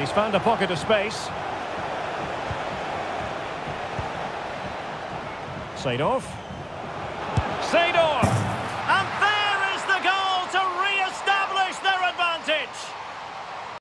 He's found a pocket of space. Seydorf. Seydorf!